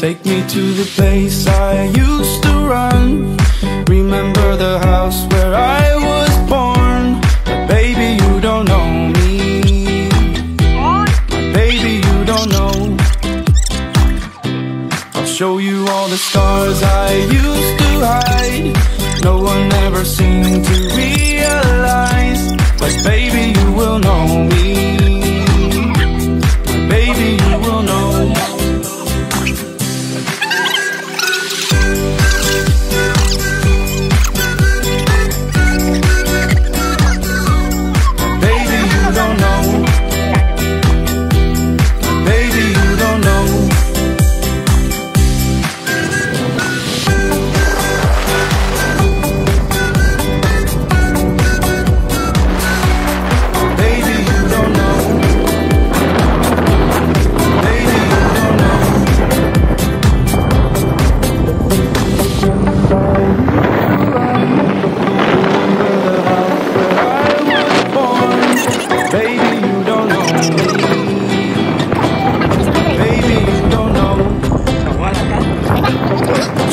Take me to the place I used to run. Remember the house where I show you all the stars I used to hide. No one ever seemed to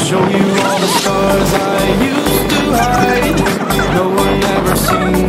Show you all the scars I used to hide. No one ever seemed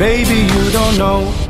Baby, you don't know.